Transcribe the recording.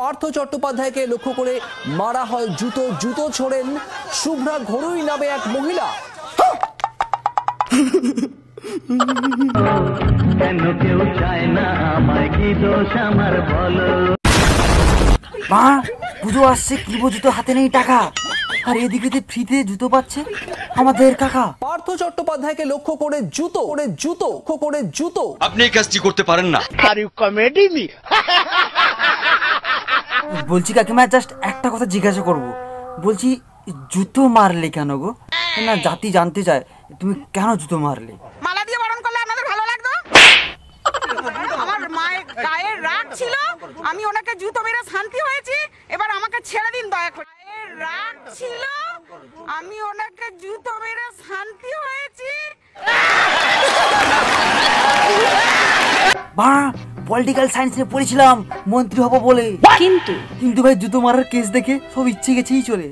পার্থ চট্টোপাধ্যায়কে লক্ষ্য করে মারা হয় জুতো জুতো ছোড়েন শুভ্রা ঘরুই নামে এক মহিলা। কেন কেউ চায় না আমায়? কি দোষ আমার বলো? মা পুজো আসছে কি জুতো হাতে নেই টাকা? আর এদিকে যে ফ্রিতে জুতো পাচ্ছে আমাদের কাকা। পার্থ চট্টোপাধ্যায়কে লক্ষ্য করে জুতো করে জুতো লক্ষ্য করে জুতো। আপনি এই কাজটি করতে পারেন না। বলছি কাকিমা জাস্ট একটা কথা জিজ্ঞাসা করব। বলছি জুতো মারলে কেন গো? না জাতি জানতে চায় তুমি কেন জুতো মারলে? মালা দিয়ে বরণ করলে আপনাদের ভালো লাগতো? আমার মায়ের গায়ের রাগ ছিল আমি ওনাকে জুতো মেরে শান্তি হয়েছি এবার আমাকে ছেড়ে দিন দয়া করে। গায়ের রাগ ছিল আমি ওনাকে জুতো মেরে শান্তি হয়েছি। বা পলিটিক্যাল সায়েন্স নিয়ে পড়েছিলাম মন্ত্রী হব বলে। কিন্তু কিন্তু ভাই জুতো মারার কেস দেখে সব ইচ্ছে গেছেই চলে।